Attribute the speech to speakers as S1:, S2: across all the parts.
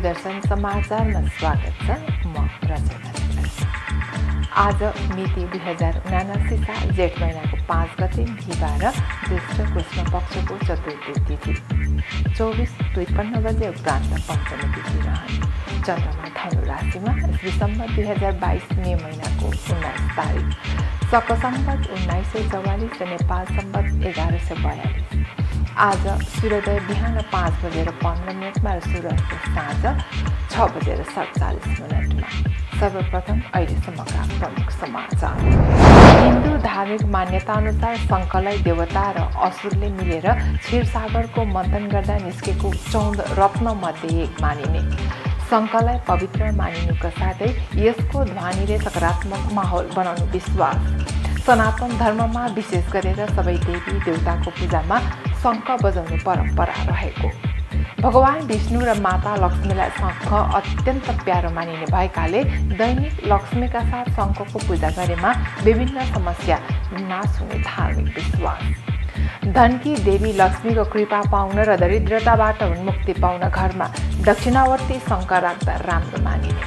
S1: दर्शन समाचारमा स्वागत छ म रचना आज मिति दुई हजार उनासी साल जेठ महिनाको पाँच गते बिहिबार ज्येष्ठ कृष्ण पक्षको चतुर्थी तिथि। चौबिस त्रिपन्न बजे उपरान्त पञ्चमी तिथि रहने। चन्द्रमा धनु राशिमा दिसम्बर दुई हजार बाइस मे महिनाको उन्नाइस तारिक। सक सम्बत उन्नाइस सय चौवालिस र नेपाल सम्बत एघार सय बयालिस। आज सूर्योदय बिहान पाँच बजेर पन्ध्र मिनटमा र सूर्यास्त साँझ छ बजेर सडचालिस मिनटमा। सर्वप्रथम अहिलेसम्मका प्रमुख समाचार। हिन्दू धार्मिक मान्यताअनुसार शङ्करलाई देवता र असुरले मिलेर क्षीरसागरको मन्थन गर्दा निस्केको चौध रत्नमध्ये एक मानिने। शङ्करलाई पवित्र मानिनुका साथै यसको ध्वनिले सकारात्मक माहौल बनाउनु विश्वास। सनातन धर्ममा विशेष गरेर सबै देवी देवताको पूजामा शङ्ख बजाउने परम्परा रहेको भगवान् विष्णु र माता लक्ष्मीलाई शङ्ख अत्यन्त प्यारो मानिने भएकाले दैनिक लक्ष्मीका साथ शङ्खको पूजा गरेमा विभिन्न समस्या नाश हुने धार्मिक विश्वास। धनकी देवी लक्ष्मीको कृपा पाउन र दरिद्रताबाट उन्मुक्ति पाउन घरमा दक्षिणावर्ती शङ्ख राख्दा राम्रो मानिने।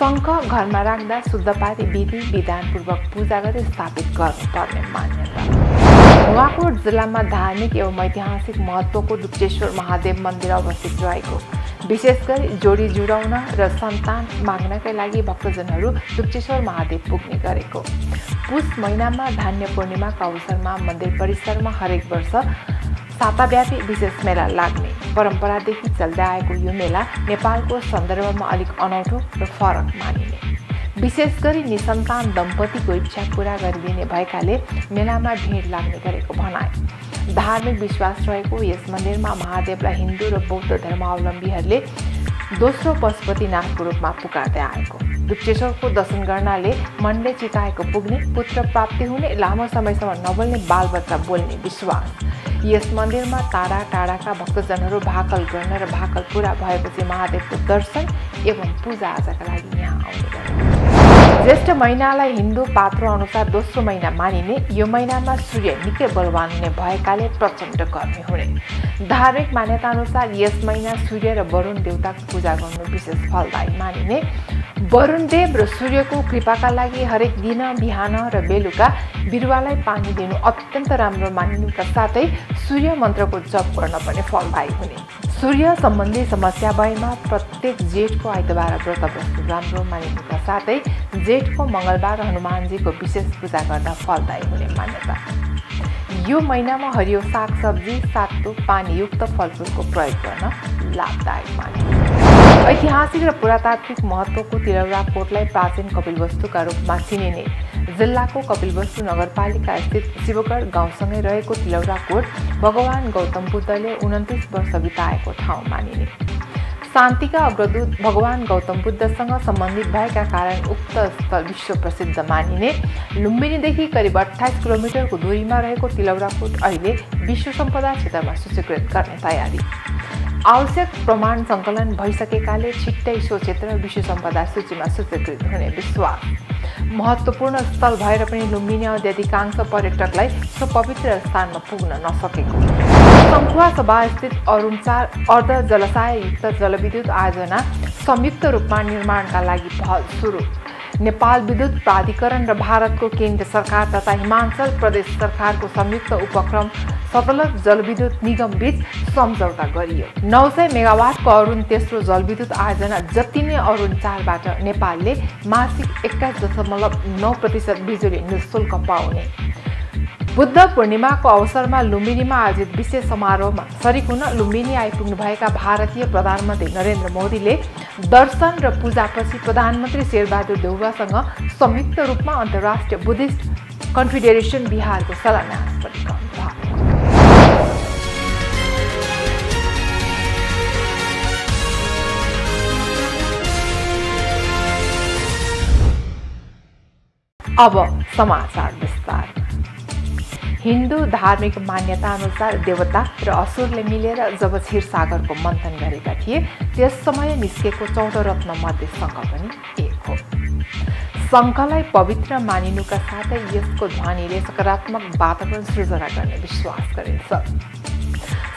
S1: शङ्ख घरमा राख्दा शुद्ध पारी विधि विधानपूर्वक पूजा गरी स्थापित गर्नुपर्ने मान्यता। नुवाकोट जिल्लामा धार्मिक एवं ऐतिहासिक महत्त्वको दुप्चेश्वर महादेव मन्दिर अवस्थित रहेको। विशेष गरी जोडी जुडाउन र सन्तान माग्नकै लागि भक्तजनहरू दुप्चेश्वर महादेव पुग्ने गरेको। पुष महिनामा धान्य पूर्णिमाको अवसरमा मन्दिर परिसरमा हरेक वर्ष साताव्यापी विशेष मेला लाग्ने। परम्परादेखि चल्दै आएको यो मेला नेपालको सन्दर्भमा अलिक अनौठो र फरक मानिने। विशेष गरी निसन्तान दम्पतिको इच्छा पुरा गरिदिने भएकाले मेलामा भिड लाग्ने गरेको भनाए। धार्मिक विश्वास रहेको यस मन्दिरमा महादेवलाई हिन्दू र बौद्ध धर्मावलम्बीहरूले दोस्रो पशुपतिनाथको रूपमा पुकार्दै आएको। गुप्तेश्वरको दर्शन गर्नाले मनले चिताएको पुग्ने पुत्र प्राप्ति हुने लामो समयसम्म नबोल्ने बालबच्चा बोल्ने विश्वास। यस मन्दिरमा टाढा टाढाका भक्तजनहरू भाकल गर्न र भाकल पुरा भएपछि महादेवको दर्शन एवं पूजाआजाका लागि यहाँ आउने गर्छ। ज्येष्ठ महिनालाई हिन्दू पात्रो अनुसार दोस्रो महिना मानिने यो महिनामा सूर्य निकै बलवान हुने भएकाले प्रचण्ड गर्मी हुने। धार्मिक मान्यता अनुसार यस महिना सूर्य र वरुण देवताको पूजा गर्नु विशेष फलदायी मानिने। वरुणदेव र सूर्यको कृपाका लागि हरेक दिन बिहान र बेलुका बिरुवालाई पानी दिनु अत्यन्त राम्रो मानिनुका साथै सूर्य मन्त्रको जप गर्न पनि फलदायी हुने। सूर्य सम्बन्धी समस्या भएमा प्रत्येक जेठको आइतबार व्रत बस्नु राम्रो मानिनुका साथै जेठको मङ्गलबार हनुमानजीको विशेष पूजा गर्दा फलदायी हुने मान्यता। यो महिनामा हरियो सागसब्जी सातो पानीयुक्त फलफुलको प्रयोग गर्न लाभदायक मानिन्छ। ऐतिहासिक र पुरातात्विक महत्त्वको तिलौरा कोटलाई प्राचीन कपिलवस्तुका रूपमा चिनिने जिल्लाको कपिलवस्तु नगरपालिका स्थित शिवगढ गाउँसँगै रहेको तिलौरा कोट भगवान् गौतम बुद्धले उन्तिस वर्ष बिताएको ठाउँ मानिने शान्तिका अग्रदूत भगवान् गौतम बुद्धसँग सम्बन्धित भएका कारण उक्त स्थल विश्व प्रसिद्ध मानिने लुम्बिनीदेखि करिब अठाइस किलोमिटरको दूरीमा रहेको तिलौरा कोट अहिले विश्व सम्पदा क्षेत्रमा सूचीकृत गर्ने तयारी आवश्यक प्रमाण सङ्कलन भइसकेकाले छिट्टै सो क्षेत्र विश्व सम्पदा सूचीमा सूचीकृत हुने विश्वास। महत्त्वपूर्ण स्थल भएर पनि लुम्बिनी आउँदै अधिकांश पर्यटकलाई सो पवित्र स्थानमा पुग्न नसकेको। सङ्खुवा सभास्थित अरुणचार अर्ध जलसाययुक्त जलविद्युत आयोजना संयुक्त रूपमा निर्माणका लागि पहल सुरु। नेपाल विद्युत प्राधिकरण र भारतको केन्द्र सरकार तथा हिमाचल प्रदेश सरकारको संयुक्त उपक्रम सतलज जलविद्युत निगम बीच सम्झौता गरियो। नौ सय मेगावाटको अरुण तेस्रो जलविद्युत आयोजना जति नै अरुण चारबाट नेपालले मासिक एक्काइस दशमलव नौ प्रतिशत बिजुली निशुल्क पाउने। बुद्ध पूर्णिमाको अवसरमा लुम्बिनीमा आयोजित विशेष समारोहमा सरिक हुन लुम्बिनी आइपुग्नुभएका भारतीय प्रधानमन्त्री नरेन्द्र मोदीले दर्शन र पूजापछि प्रधानमन्त्री शेरबहादुर देउवासँग संयुक्त रूपमा अन्तर्राष्ट्रिय बुद्धिस्ट कन्फिडेरेसन बिहारको शिलान्यास पनि अब समाचार विस्तार। हिन्दू धार्मिक मान्यता अनुसार देवता र असुरले मिलेर जब क्षीरसागरको मन्थन गरेका थिए त्यस समय निस्केको चौध रत्न मध्ये शङ्ख पनि एक हो। शङ्खलाई पवित्र मानिनुका साथै यसको ध्वनिले सकारात्मक वातावरण सृजना गर्ने विश्वास गरिन्छ।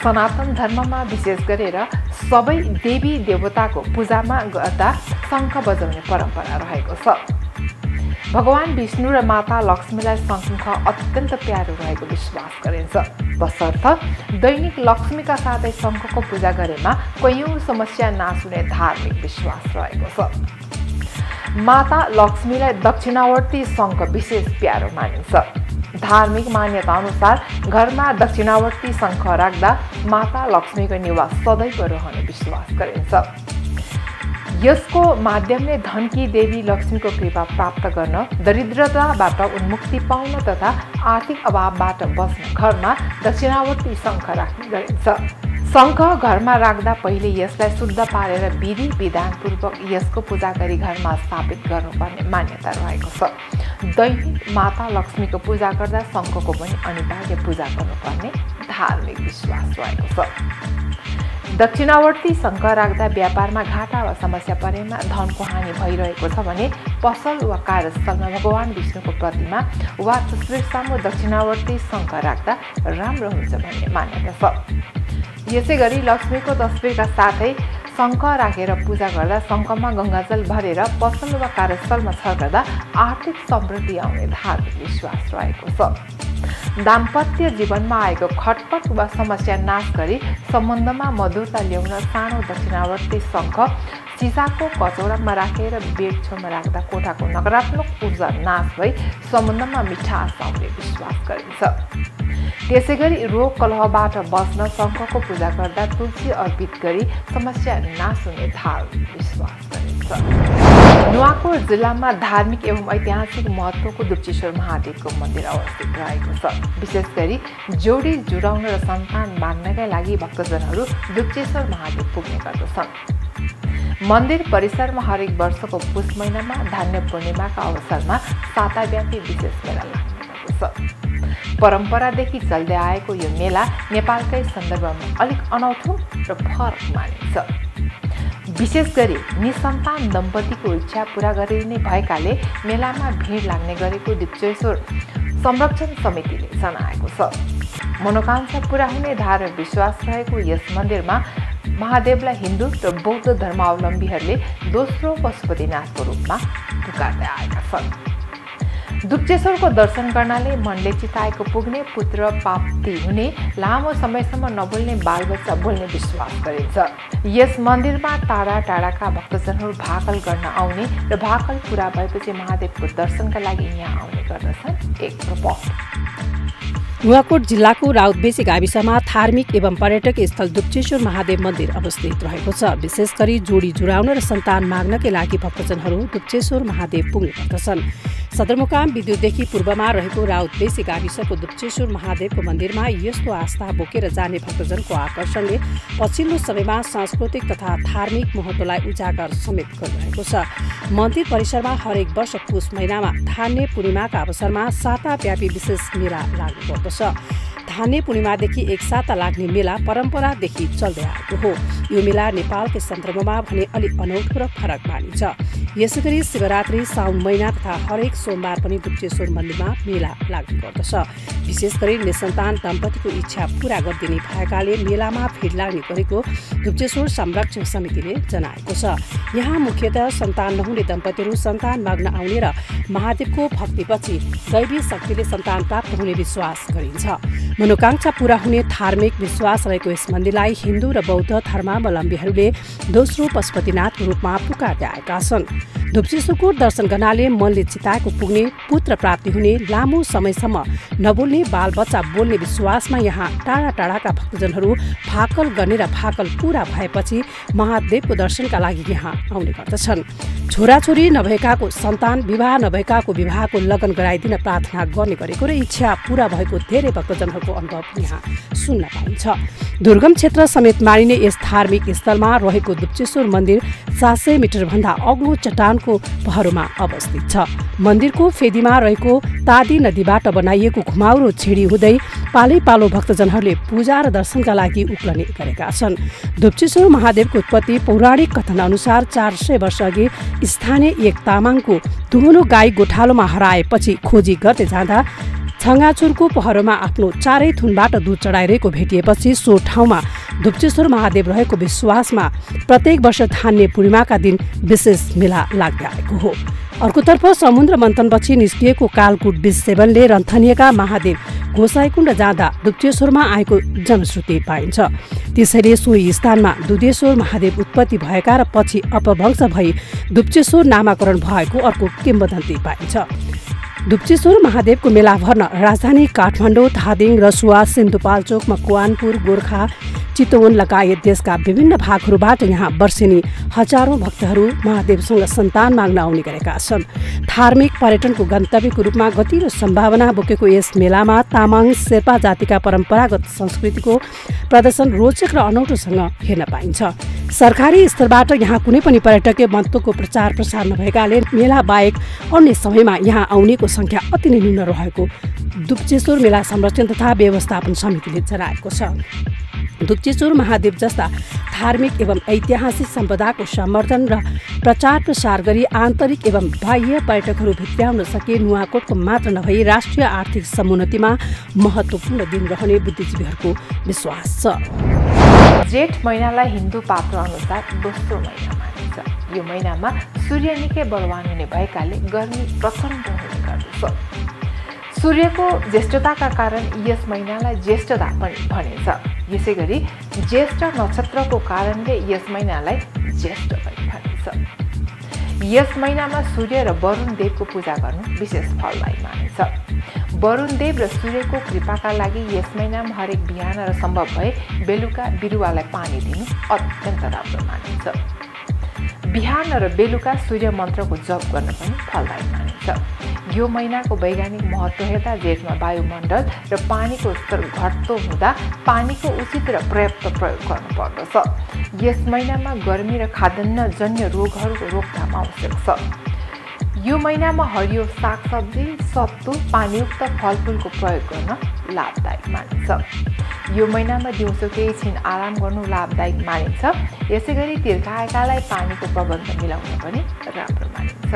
S1: सनातन धर्ममा विशेष गरेर सबै देवी देवताको पूजामा गर्दा शङ्ख बजाउने परम्परा रहेको छ। भगवान् विष्णु र माता लक्ष्मीलाई शङ्ख अत्यन्त प्यारो रहेको विश्वास गरिन्छ। तसर्थ दैनिक लक्ष्मीका साथै शङ्खको पूजा गरेमा कैयौँ समस्या नाश धार्मिक विश्वास रहेको छ। माता लक्ष्मीलाई दक्षिणावर्ती शङ्ख विशेष प्यारो मानिन्छ। धार्मिक मान्यता अनुसार घरमा दक्षिणावर्ती शङ्ख राख्दा माता लक्ष्मीको निवास सदैव रहने विश्वास गरिन्छ। यसको माध्यमले धनकी देवी लक्ष्मीको कृपा प्राप्त गर्न दरिद्रताबाट उन्मुक्ति पाउन तथा आर्थिक अभावबाट बस्न घरमा दक्षिणावर्ती शङ्ख राख्ने गरिन्छ। शङ्ख घरमा राख्दा पहिले यसलाई शुद्ध पारेर विधि विधानपूर्वक यसको पूजा गरी घरमा स्थापित गर्नुपर्ने मान्यता रहेको छ। दैनिक माता लक्ष्मीको पूजा गर्दा शङ्खको पनि अनिवार्य पूजा गर्नुपर्ने धार्मिक विश्वास रहेको छ। दक्षिणावर्ती शङ्ख राख्दा व्यापारमा घाटा वा समस्या परेमा धनको हानि भइरहेको छ भने पसल वा कार्यस्थलमा भगवान् विष्णुको प्रतिमा वा सामु दक्षिणावर्ती शङ्ख राख्दा राम्रो हुन्छ भन्ने मान्यता छ। यसै गरी लक्ष्मीको तस्बिरका साथै शङ्ख राखेर पूजा गर्दा शङ्खमा गङ्गाजल भरेर पसल वा कार्यस्थलमा छर्कदा आर्थिक समृद्धि आउने धार्मिक विश्वास रहेको छ। दाम्पत्य जीवनमा आएको खटपट वा समस्या नाश गरी सम्बन्धमा मधुरता ल्याउन सानो दक्षिणावर्ती शङ्ख सिसाको कचौडामा राखेर बेड छेउमा राख्दा कोठाको नकारात्मक ऊर्जा नाश भई सम्बन्धमा मिठास आउने विश्वास गरिन्छ। त्यसै गरी रोग कलहबाट बस्न शङ्खको पूजा गर्दा तुलसी अर्पित गरी समस्या नाश हुने धार विश्वास गरिन्छ। नुवाकोट जिल्लामा धार्मिक एवं ऐतिहासिक महत्त्वको दुप्चेश्वर महादेवको मन्दिर अवस्थित रहेको छ। विशेष गरी जोडी जुडाउन र सन्तान माग्नका लागि भक्तजनहरू दुप्चेश्वर महादेव पुग्ने गर्दछन्। मन्दिर परिसरमा हरेक वर्षको पुष महिनामा धान्य पूर्णिमाका अवसरमा साताव्यापी विशेष मेला लाग्ने गर्दछ। परम्परादेखि चल्दै आएको यो मेला नेपालकै सन्दर्भमा अलिक अनौठो र फरक मानिन्छ। विशेष गरी निसन्तान दम्पतिको इच्छा पुरा गरिने भएकाले मेलामा भिड लाग्ने गरेको दिप्चेश्वर संरक्षण समितिले जनाएको छ। मनोकांक्षा पुरा हुने धार्मिक विश्वास रहेको यस मन्दिरमा महादेवलाई हिन्दू र बौद्ध धर्मावलम्बीहरूले दोस्रो पशुपतिनाथको रूपमा पुकार्दै आएका छन्। दुप्चेश्वरको दर्शन गर्नाले मनले चिताएको पुग्ने पुत्र प्राप्ति हुने लामो समयसम्म नबोल्ने बालबच्चा बोल्ने विश्वास गरिन्छ यस मन्दिरमा टाढा टाढाका भक्तजनहरू भाकल गर्न आउने र भाकल पुरा भएपछि महादेवको दर्शनका लागि यहाँ आउने गर्दछन् एक रिपोर्ट
S2: नुवाकोट जिल्लाको राउतबेसी गाविसमा धार्मिक एवं पर्यटक स्थल दुप्चेश्वर महादेव मन्दिर अवस्थित रहेको छ। विशेष गरी जोडी जुराउन र सन्तान माग्नकै लागि भक्तजनहरू दुप्चेश्वर महादेव पुग्ने गर्दछन् सदरमुकाम विद्युतदेखि पूर्वमा रहेको राउतबेसी गाविसको दुप्चेश्वर महादेवको मन्दिरमा यस्तो आस्था बोकेर जाने भक्तजनको आकर्षणले पछिल्लो समयमा सांस्कृतिक तथा धार्मिक महत्वलाई उजागर समेत गरिरहेको छ। मन्दिर परिसरमा हरेक वर्ष पुष महिनामा धान्य पूर्णिमाका अवसरमा साताव्यापी विशेष मेला लाग्ने गर्दछ गर्दछ धान्य पूर्णिमादेखि एक साता लाग्ने मेला परम्परादेखि चल्दै आएको हो। यो मेला नेपालकै सन्दर्भमा भने अलिक अनौठो र फरक मानिन्छ। यसै गरी शिवरात्रि साउन महिना तथा हरेक सोमबार पनि दुप्चेश्वर मन्दिरमा मेला लाग्ने गर्दछ। विशेष गरी निसन्तान दम्पतिको इच्छा पूरा गरिदिने भएकाले मेलामा भिड लाग्ने गरेको दुप्चेश्वर संरक्षण समितिले जनाएको छ। यहाँ मुख्यतः सन्तान नहुने दम्पतिहरू सन्तान माग्न आउने र महादेवको भक्तिपछि दैवी शक्तिले सन्तान प्राप्त हुने विश्वास गरिन्छ। मनोकांक्षा पूरा हुने धार्मिक विश्वास रहेको यस मन्दिरलाई हिन्दू र बौद्ध धर्मावलम्बीहरूले दोस्रो पशुपतिनाथको रूपमा पुकार्दै आएका छन्। धुप्चेश्वरको दर्शन गर्नाले मनले चिताएको पुग्ने पुत्र प्राप्ति हुने लामो समयसम्म नबोल्ने बालबच्चा बोल्ने विश्वासमा यहाँ टाढा टाढाका भक्तजनहरू फाकल गर्ने र फाकल पूरा भएपछि महादेवको दर्शनका लागि यहाँ आउने गर्दछन्। छोराछोरी नभएकाको सन्तान विवाह नभएकाको विवाहको लगन गराइदिन प्रार्थना गर्ने गरेको र इच्छा पूरा भएको धेरै भक्तजनहरूको अनुभव यहाँ सुन्न पाइन्छ। दुर्गम क्षेत्र समेत मानिने यस धार्मिक स्थलमा रहेको दुप्चेश्वर मन्दिर सात सय मिटरभन्दा अग्लो चट्टानको पहरोमा अवस्थित छ। मन्दिरको फेदीमा रहेको तादी नदीबाट बनाइएको घुमाउरो छिडी हुँदै पालै पालो भक्तजनहरूले पूजा र दर्शनका लागि उक्लने गरेका छन्। धुप्चेश्वर महादेवको उत्पत्ति पौराणिक कथन अनुसार चार सय वर्ष अघि स्थानीय एक तामाङको दुहुनो गाई गोठालोमा हराएपछि खोजी गर्दै जाँदा छङ्गाचुरको पहरोमा आफ्नो चारै थुनबाट दुध चढाइरहेको भेटिएपछि सो ठाउँमा धुप्चेश्वर महादेव रहेको विश्वासमा प्रत्येक वर्ष धान्य पूर्णिमाका दिन विशेष मेला लाग्दै आएको हो। अर्कोतर्फ समुद्र मन्थनपछि निस्किएको कालकुट विष सेवनले रन्थनिएका महादेव घोसाइकुण्ड जाँदा दुप्चेश्वरमा आएको जनश्रुति पाइन्छ। त्यसैले सोही स्थानमा दुधेश्वर महादेव उत्पत्ति भएका र पछि अपभंश भई दुप्चेश्वर नामाकरण भएको अर्को किम्बदन्ती पाइन्छ। दुप्चेश्वर महादेवको मेला भर्न राजधानी काठमाडौँ धादिङ रसुवा सिन्धुपाल्चोक मकवानपुर गोर्खा चितवन लगायत देशका विभिन्न भागहरूबाट यहाँ वर्षेनी हजारौं भक्तहरू महादेवसँग सन्तान माग्न आउने गरेका छन्। धार्मिक पर्यटनको गन्तव्यको रूपमा गतिलो सम्भावना बोकेको यस मेलामा तामाङ शेर्पा जातिका परम्परागत संस्कृतिको प्रदर्शन रोचक र अनौठोसँग हेर्न पाइन्छ। सरकारी स्तरबाट यहाँ कुनै पनि पर्यटकीय महत्त्वको प्रचार प्रसार नभएकाले मेला बाहेक अन्य समयमा यहाँ आउनेको सङ्ख्या अति नै न्यून रहेको दुप्चेश्वर मेला संरक्षण तथा व्यवस्थापन समितिले जनाएको छ। दुप्चेश्वर महादेव जस्ता धार्मिक एवं ऐतिहासिक सम्पदाको सम्वर्धन र प्रचार प्रसार गरी आन्तरिक एवं बाह्य पर्यटकहरू भित्र्याउन सके नुवाकोटको मात्र नभई राष्ट्रिय आर्थिक समुन्नतिमा महत्त्वपूर्ण दिन रहने बुद्धिजीवीहरूको विश्वास
S1: छ। जेठ महिनालाई हिन्दू पात्र अनुसार दोस्रो महिना मानिन्छ। यो महिनामा सूर्य निकै बलवान हुने भएकाले गर्मी प्रचण्ड हुने गर्दछ। सूर्यको ज्येष्ठताका कारण यस महिनालाई ज्येष्ठता पनि भनिन्छ। यसै गरी ज्येष्ठ नक्षत्रको कारणले यस महिनालाई ज्येष्ठ पनि भनिन्छ। यस महिनामा सूर्य र वरुण देवको पूजा गर्नु विशेष फलदायी मानिन्छ। वरुण देव र सूर्यको कृपाका लागि यस महिनामा हरेक बिहान र सम्भव भए बेलुका बिरुवालाई पानी दिनु अत्यन्त राम्रो मानिन्छ। बिहान र बेलुका सूर्य मन्त्रको जप गर्न पनि फलदायी मानिन्छ। यो महिनाको वैज्ञानिक महत्त्व हेर्दा जेठमा वायुमण्डल र पानीको स्तर घट्दो हुँदा पानीको उचित र पर्याप्त प्रयोग गर्नुपर्दछ। यस महिनामा गर्मी र खाद्यान्नजन्य रोगहरूको रोकथाम आवश्यक छ। यो महिनामा हरियो सागसब्जी सत्तु पानीयुक्त फलफुलको प्रयोग गर्न लाभदायक मानिन्छ। यो महिनामा दिउँसो केही छिन आराम गर्नु लाभदायक मानिन्छ। यसै गरी तिर्खाएकालाई पानीको प्रबन्ध मिलाउन पनि राम्रो मानिन्छ।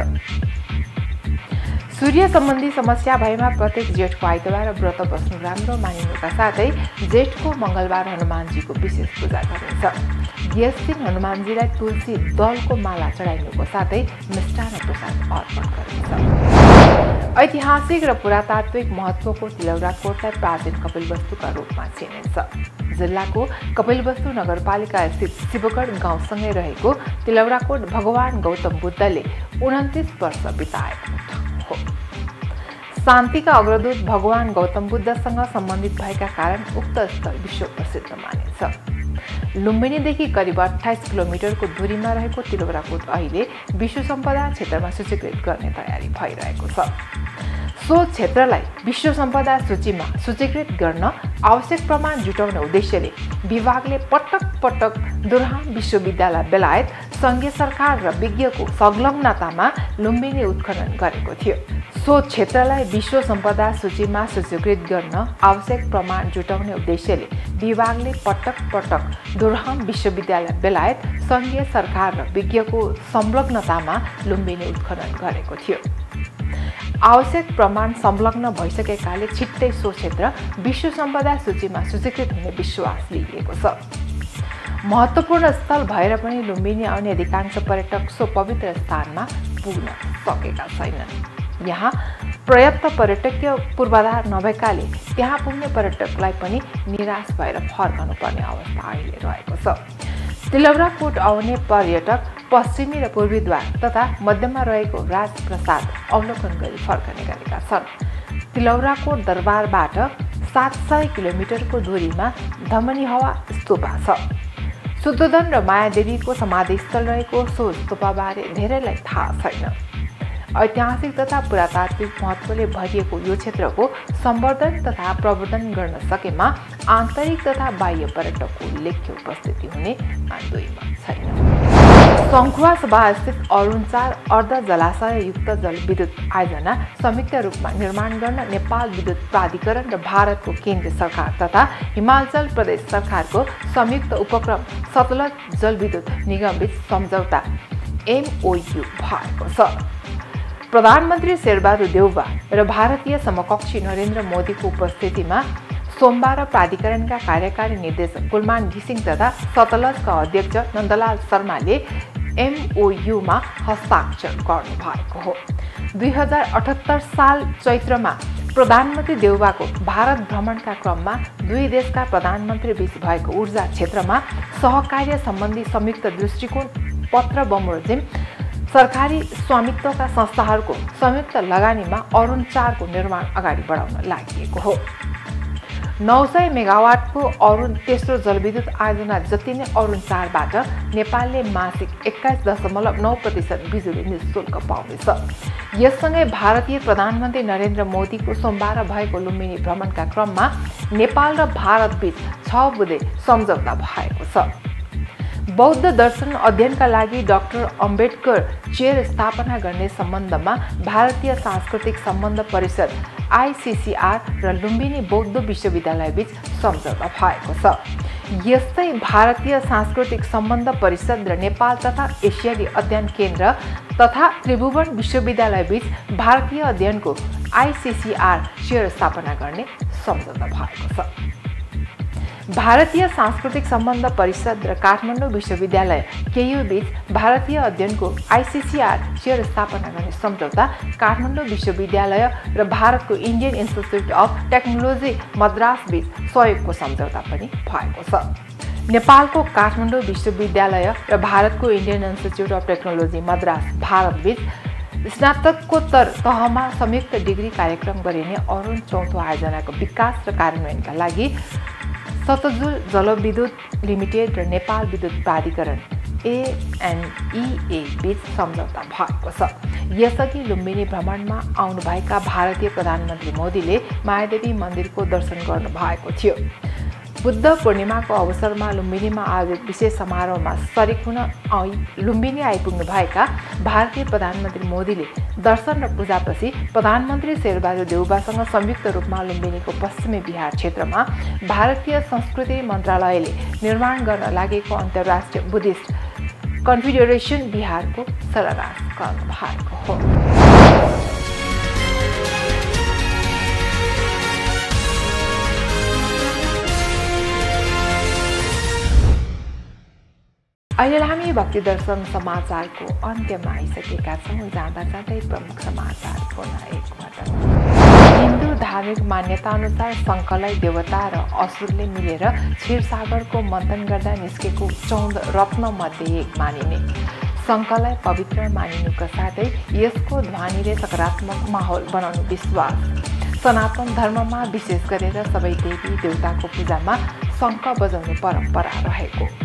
S1: सूर्य सम्बन्धी समस्या भएमा प्रत्येक जेठको आइतबार व्रत बस्नु राम्रो मानिनुका साथै जेठको मङ्गलबार हनुमानजीको विशेष पूजा गरिन्छ। यस दिन हनुमानजीलाई तुलसी दलको माला चढाइनुको साथै मिष्टान प्रसाद अर्पण गरिन्छ। ऐतिहासिक र पुरातात्विक महत्त्वको तिलौराकोटलाई प्राचीन कपिलवस्तुका रूपमा चिनिन्छ। जिल्लाको कपिलवस्तु नगरपालिका स्थित शिवगढ गाउँसँगै रहेको तिलौराकोट भगवान गौतम बुद्धले उन्तिस वर्ष बिताएको शान्तिका अग्रदूत भगवान गौतम बुद्धसँग सम्बन्धित भएका कारण उक्त स्थल विश्व प्रसिद्ध मानिन्छ। लुम्बिनीदेखि करिब अठाइस किलोमिटरको दूरीमा रहेको तिलोराकोट अहिले विश्व सम्पदा क्षेत्रमा सूचीकृत गर्ने तयारी भइरहेको छ। सो क्षेत्रलाई विश्व सम्पदा सूचीमा सूचीकृत गर्न आवश्यक प्रमाण जुटाउने उद्देश्यले विभागले पटक पटक दुर्हाम विश्वविद्यालय बेलायत सङ्घीय सरकार र विज्ञको संलग्नतामा लुम्बिनी उत्खनन गरेको थियो। सो क्षेत्रलाई विश्व सम्पदा सूचीमा सूचीकृत गर्न आवश्यक प्रमाण जुटाउने उद्देश्यले विभागले पटक पटक दुर्हाम विश्वविद्यालय बेलायत सङ्घीय सरकार र विज्ञको संलग्नतामा लुम्बिनी उत्खनन गरेको थियो। आवश्यक प्रमाण संलग्न भइसकेकाले छिट्टै सो क्षेत्र विश्व सम्पदा सूचीमा सूचीकृत हुने विश्वास लिइएको छ। महत्त्वपूर्ण स्थल भएर पनि लुम्बिनी आउने अधिकांश पर्यटक सो पवित्र स्थानमा पुग्न सकेका छैनन्। यहाँ पर्याप्त पर्यटकीय पूर्वाधार नभएकाले त्यहाँ पुग्ने पर्यटकलाई पनि निराश भएर फर्कनुपर्ने अवस्था अहिले रहेको छ। तिलौराकोट आउने पर्यटक पश्चिमी र पूर्वीद्वार तथा मध्यमा रहेको राजप्रसाद अवलोकन गरी फर्कने गरेका छन्। तिलौराकोट दरबारबाट सात सय किलोमिटरको दूरीमा धमनी हवा स्तूपा छ। शुद्धोधन र मायादेवीको समाधिस्थल रहेको सो स्तूपाबारे धेरैलाई थाहा छैन। ऐतिहासिक तथा पुरातात्विक महत्त्वले भरिएको यो क्षेत्रको सम्वर्धन तथा प्रवर्धन गर्न सकेमा आन्तरिक तथा बाह्य पर्यटकको उल्लेख्य उपस्थिति हुने दुईमा छैन सङ्खुवा सभास्थित अरुणचार अर्ध जलाशययुक्त जलविद्युत आयोजना संयुक्त रूपमा निर्माण गर्न नेपाल विद्युत प्राधिकरण र भारतको केन्द्रीय सरकार तथा हिमाचल प्रदेश सरकारको संयुक्त उपक्रम सतलज जलविद्युत निगमबीच सम्झौता एमओयु भएको छ। प्रधानमन्त्री शेरबहादुर देउबा र भारतीय समकक्षी नरेन्द्र मोदीको उपस्थितिमा सोमबार प्राधिकरणका कार्यकारी निर्देशक कुलमान घिसिङ तथा सतलजका अध्यक्ष नन्दलाल शर्माले एमओयुमा हस्ताक्षर गर्नुभएको हो। दुई हजार अठहत्तर साल चैत्रमा प्रधानमन्त्री देउबाको भारत भ्रमणका क्रममा दुई देशका प्रधानमन्त्री बीच भएको ऊर्जा क्षेत्रमा सहकार्य सम्बन्धी संयुक्त दृष्टिकोण पत्र बमोजिम सरकारी स्वामित्वका संस्थाहरूको संयुक्त लगानीमा अरुण चारको निर्माण अगाडि बढाउन लागि हो। नौ सय मेगावाटको अरुण तेस्रो जलविद्युत आयोजना जति नै अरुण चारबाट नेपालले मासिक एक्काइस दशमलव नौ प्रतिशत बिजुली निशुल्क पाउनेछ। यससँगै भारतीय प्रधानमन्त्री नरेन्द्र मोदीको सोमबार भएको लुम्बिनी भ्रमणका क्रममा नेपाल र भारतबीच छ बुधे सम्झौता भएको छ। बौद्ध दर्शन अध्ययनका लागि डाक्टर अम्बेडकर चेयर स्थापना गर्ने सम्बन्धमा भारतीय सांस्कृतिक सम्बन्ध परिषद आइसिसिआर र लुम्बिनी बौद्ध विश्वविद्यालयबीच सम्झौता भएको छ। यस्तै भारतीय सांस्कृतिक सम्बन्ध परिषद र नेपाल तथा एसियाली अध्ययन केन्द्र तथा त्रिभुवन विश्वविद्यालयबीच भारतीय अध्ययनको आइसिसिआर चेयर स्थापना गर्ने सम्झौता भएको छ। भारतीय सांस्कृतिक सम्बन्ध परिषद र काठमाडौँ विश्वविद्यालय केयुबीच भारतीय अध्ययनको आइसिसिआर चेयर स्थापना गर्ने सम्झौता काठमाडौँ विश्वविद्यालय र भारतको इन्डियन इन्स्टिच्युट अफ टेक्नोलोजी मद्रासबीच सहयोगको सम्झौता पनि भएको छ। नेपालको काठमाडौँ विश्वविद्यालय र भारतको Indian Institute of Technology Madras भारतबीच स्नातकोत्तर तहमा संयुक्त डिग्री कार्यक्रम गरिने अरुण चौथो आयोजनाको विकास र कार्यान्वयनका लागि सतजुल जलविद्युत लिमिटेड र नेपाल विद्युत प्राधिकरण एएनइए बीच सम्झौता भएको छ। यसअघि लुम्बिनी भ्रमणमा आउनुभएका भारतीय प्रधानमन्त्री मोदीले मायादेवी मन्दिरको दर्शन गर्नुभएको थियो। बुद्ध पूर्णिमाको अवसरमा लुम्बिनीमा आयोजित विशेष समारोहमा सरिक हुन लुम्बिनी आइपुग्नु भएका भारतीय प्रधानमन्त्री मोदीले दर्शन र पूजापछि प्रधानमन्त्री शेरबहादुर देउबासँग संयुक्त रूपमा लुम्बिनीको पश्चिमी बिहार क्षेत्रमा भारतीय संस्कृति मन्त्रालयले निर्माण गर्न लागेको अन्तर्राष्ट्रिय बुद्धिस्ट कन्फिडरेसन बिहारको सरागास गर्नु भएको हो। अहिले हामी भक्ति दर्शन समाचारको अन्त्यमा आइसकेका छौँ। जाँदा जाँदै प्रमुख समाचार पुनः हिन्दू धार्मिक मान्यताअनुसार शङ्करलाई देवता र असुरले मिलेर क्षीरसागरको मन्थन गर्दा निस्केको चौध रत्नमध्ये एक मानिने। शङ्करलाई पवित्र मानिनुका साथै यसको ध्वनिले सकारात्मक माहौल बनाउनु विश्वास। सनातन धर्ममा विशेष गरेर सबै देवी देवताको पूजामा शङ्ख बजाउने परम्परा रहेको।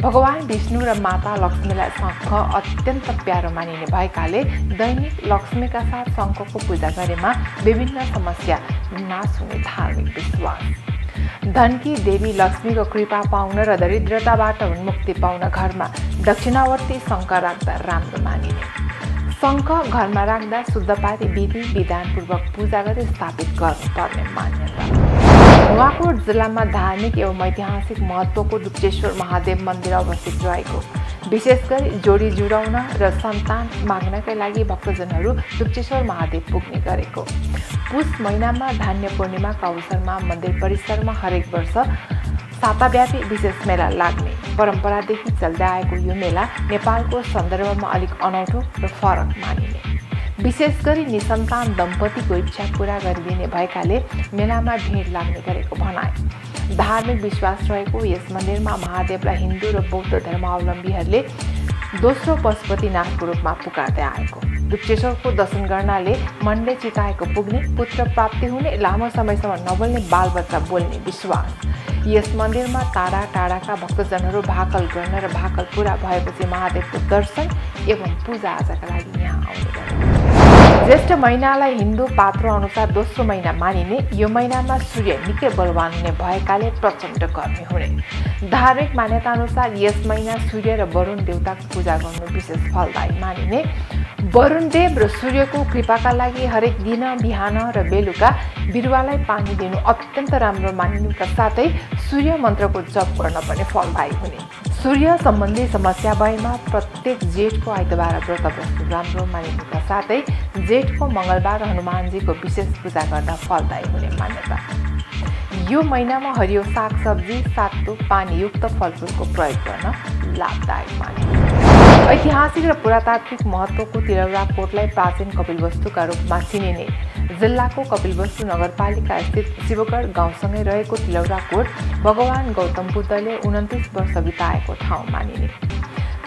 S1: भगवान् विष्णु र माता लक्ष्मीलाई शङ्ख अत्यन्त प्यारो मानिने भएकाले दैनिक लक्ष्मीका साथ शङ्खको पूजा गरेमा विभिन्न समस्या नाश हुने धार्मिक विश्वास। धनकी देवी लक्ष्मीको कृपा पाउन र दरिद्रताबाट उन्मुक्ति पाउन घरमा दक्षिणावर्ती शङ्ख राख्दा राम्रो मानिने। शङ्ख घरमा राख्दा शुद्ध पारी विधि विधानपूर्वक पूजा गरी स्थापित गर्नुपर्ने मान्यता। नुवाकोट जिल्लामा धार्मिक एवं ऐतिहासिक महत्त्वको दुप्चेश्वर महादेव मन्दिर अवस्थित रहेको विशेष गरी जोडी जुडाउन र सन्तान माग्नकै लागि भक्तजनहरू दुप्चेश्वर महादेव पुग्ने गरेको। पुष महिनामा धान्य पूर्णिमाको अवसरमा मन्दिर परिसरमा हरेक वर्ष साताव्यापी विशेष मेला लाग्ने। परम्परादेखि चल्दै आएको यो मेला नेपालको सन्दर्भमा अलिक अनौठो र फरक मानिने। विशेष गरी निसन्तान दम्पतिको इच्छा पुरा गरिदिने भएकाले मेलामा भिड लाग्ने गरेको भनाए। धार्मिक विश्वास रहेको यस मन्दिरमा महादेवलाई हिन्दू र बौद्ध धर्मावलम्बीहरूले दोस्रो पशुपतिनाथको रूपमा पुकार्दै आएको। दुप्चेश्वरको दर्शन गर्नाले मनले चिताएको पुग्ने पुत्र प्राप्ति हुने लामो समयसम्म नबोल्ने बालबच्चा बोल्ने विश्वास। यस मन्दिरमा टाढा टाढाका भक्तजनहरू भाकल गर्न र भाकल पुरा भएपछि महादेवको दर्शन एवं पूजाआजाका लागि यहाँ आउने गर्छन् ज्येष्ठ महिनालाई हिन्दू पात्रो अनुसार दोस्रो महिना मानिने यो महिनामा सूर्य निकै बलवान हुने भएकाले प्रचण्ड गर्मी हुने। धार्मिक मान्यता अनुसार यस महिना सूर्य र वरुण देवताको पूजा गर्नु विशेष फलदायी मानिने। वरुणदेव र सूर्यको कृपाका लागि हरेक दिन बिहान र बेलुका बिरुवालाई पानी दिनु अत्यन्त राम्रो मानिनुका साथै सूर्य मन्त्रको जप गर्न पनि फलदायी हुने। सूर्य सम्बन्धी समस्या भएमा प्रत्येक जेठको आइतबार व्रत बस्नु राम्रो मानिनुका साथै जेठको मङ्गलबार हनुमानजीको विशेष पूजा गर्दा फलदायी हुने मान्यता। यो महिनामा हरियो सागसब्जी सातो पानीयुक्त फलफुलको प्रयोग गर्न लाभदायक मानिन्छ। ऐतिहासिक र पुरातात्विक महत्त्वको तिलौरा कोटलाई प्राचीन कपिलवस्तुका रूपमा चिनिने जिल्लाको कपिलवस्तु नगरपालिका स्थित शिवगढ गाउँसँगै रहेको तिलौरा कोट भगवान् गौतम बुद्धले उन्तिस वर्ष बिताएको ठाउँ मानिने।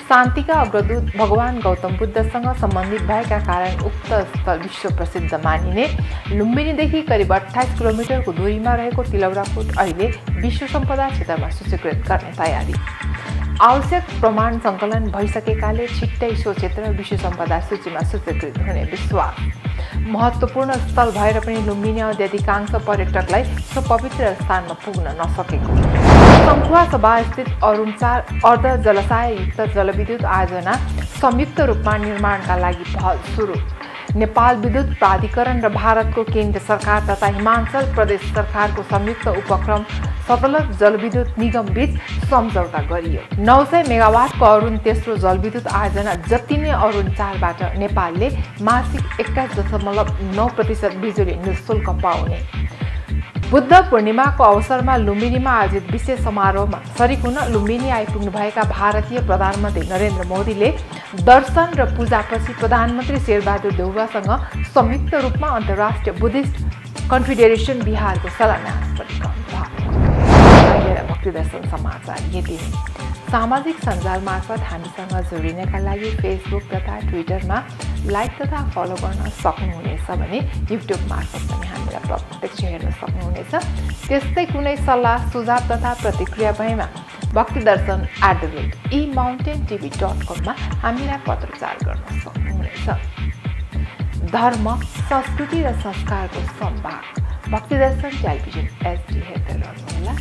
S1: शान्तिका अग्रदूत भगवान् गौतम बुद्धसँग सम्बन्धित भएका कारण उक्त स्थल विश्व प्रसिद्ध मानिने। लुम्बिनीदेखि करिब अठाइस किलोमिटरको दूरीमा रहेको तिलौरा कोट अहिले विश्व सम्पदा क्षेत्रमा सूचीकृत गर्ने तयारी। आवश्यक प्रमाण सङ्कलन भइसकेकाले छिट्टै सो क्षेत्र विश्व सम्पदा सूचीमा सूचीकृत हुने विश्वास। महत्त्वपूर्ण स्थल भएर पनि लुम्बिनी आदि अधिकांश पर्यटकलाई सो पवित्र स्थानमा पुग्न नसकेको। सङ्खुवा सभास्थित अरुण चार अर्ध जलसाययुक्त जलविद्युत आयोजना संयुक्त रूपमा निर्माणका लागि पहल सुरु। नेपाल विद्युत प्राधिकरण र भारतको केन्द्र सरकार तथा हिमाचल प्रदेश सरकारको संयुक्त उपक्रम सतलज जलविद्युत निगम बीच सम्झौता गरियो। नौ सय मेगावाटको अरुण तेस्रो जलविद्युत आयोजना जति नै अरुण चारबाट नेपालले मासिक एक्काइस दशमलव नौ प्रतिशत बिजुली निशुल्क पाउने। बुद्ध पूर्णिमाको अवसरमा लुम्बिनीमा आयोजित विशेष समारोहमा सरिक हुन लुम्बिनी आइपुग्नुभएका भारतीय प्रधानमन्त्री नरेन्द्र मोदीले दर्शन र पूजापछि प्रधानमन्त्री शेरबहादुर देउवासँग संयुक्त रूपमा अन्तर्राष्ट्रिय बुद्धिस्ट कन्फिडेरेसन बिहारको शिलान्यास पनि सामाजिक सञ्जाल मार्फत हामीसँग जोडिनका लागि फेसबुक तथा ट्विटरमा लाइक तथा फलो गर्न सक्नुहुनेछ भने युट्युब मार्फत पनि हामीलाई प्रत्यक्ष हेर्न सक्नुहुनेछ। त्यस्तै कुनै सल्लाह सुझाव तथा प्रतिक्रिया भएमा Bhakti Darshan at the rate e mountain TV dot कममा हामीलाई पत्रचार गर्न सक्नुहुनेछ। धर्म संस्कृति र संस्कारको सम्भाग। भक्ति दर्शन टेलिभिजन एचडी हेर्दै रहनुहोला।